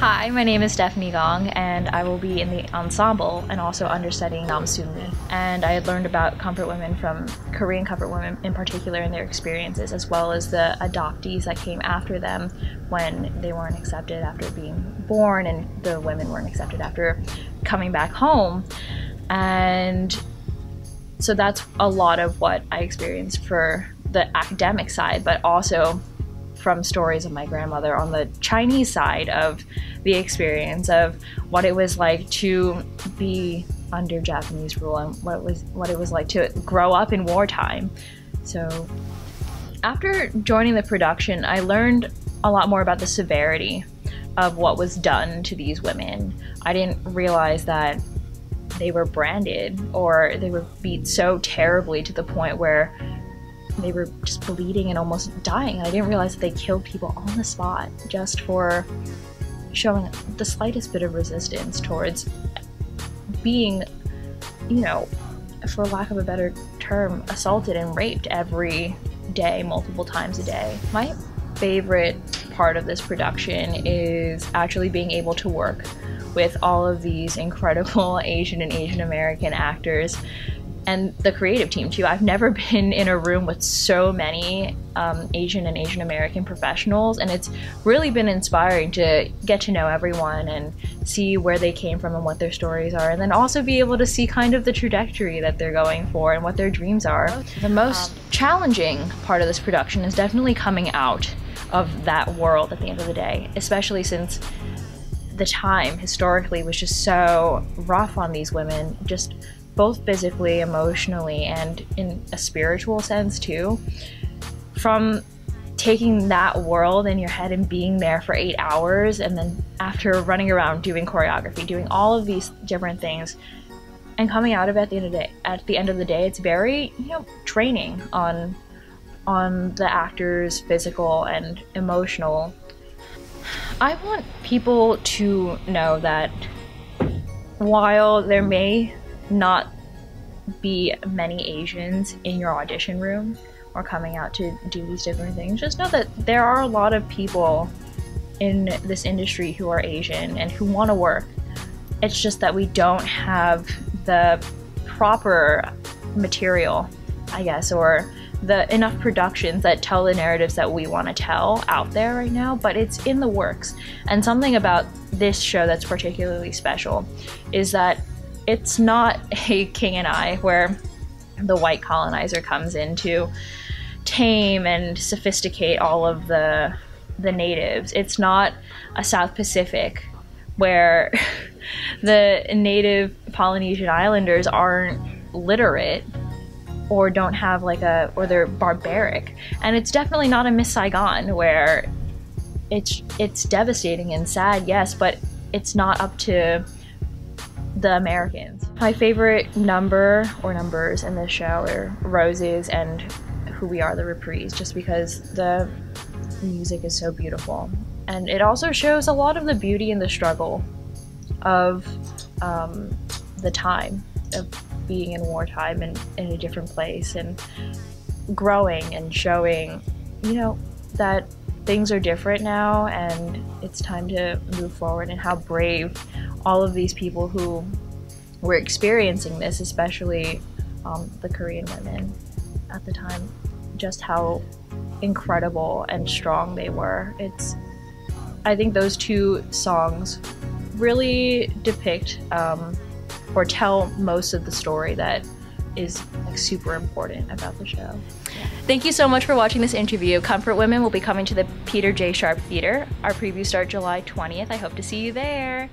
Hi, my name is Stephanie Gong, and I will be in the ensemble and also understudying Nam Soon Lee. And I had learned about comfort women from Korean comfort women in particular and their experiences, as well as the adoptees that came after them when they weren't accepted after being born and the women weren't accepted after coming back home. And so that's a lot of what I experienced for the academic side, but also from stories of my grandmother on the Chinese side of the experience of what it was like to be under Japanese rule and what it was what it was like to grow up in wartime. So after joining the production, I learned a lot more about the severity of what was done to these women. I didn't realize that they were branded or they were beat so terribly to the point where they were just bleeding and almost dying. I didn't realize that they killed people on the spot just for showing the slightest bit of resistance towards being, you know, for lack of a better term, assaulted and raped every day, multiple times a day. My favorite part of this production is actually being able to work with all of these incredible Asian and Asian American actors and the creative team too. I've never been in a room with so many um, Asian and Asian American professionals, and it's really been inspiring to get to know everyone and see where they came from and what their stories are, and then also be able to see kind of the trajectory that they're going for and what their dreams are. The most um, challenging part of this production is definitely coming out of that world at the end of the day, especially since the time historically was just so rough on these women. Just both physically, emotionally, and in a spiritual sense too. From taking that world in your head and being there for eight hours, and then after running around doing choreography, doing all of these different things, and coming out of it at the end of the day, at the end of the day, it's very you know training on on the actor's physical and emotional. I want people to know that while there may not be many Asians in your audition room or coming out to do these different things. Just know that there are a lot of people in this industry who are Asian and who want to work. It's just that we don't have the proper material, I guess, or the enough productions that tell the narratives that we want to tell out there right now, but it's in the works. And something about this show that's particularly special is that it's not a king and I where the white colonizer comes in to tame and sophisticate all of the the natives. It's not a South Pacific where the native Polynesian islanders aren't literate or don't have like a or they're barbaric. And it's definitely not a Miss Saigon where it's it's devastating and sad, yes, but it's not up to the Americans. My favorite number or numbers in this show are Roses and Who We Are the Reprise, just because the music is so beautiful. And it also shows a lot of the beauty and the struggle of um, the time of being in wartime and in a different place and growing and showing, you know, that things are different now and it's time to move forward and how brave all of these people who were experiencing this, especially um, the Korean women at the time, just how incredible and strong they were. It's, I think those two songs really depict um, or tell most of the story that is like super important about the show. Thank you so much for watching this interview. Comfort Women will be coming to the Peter J. Sharp Theater. Our previews start July 20th. I hope to see you there.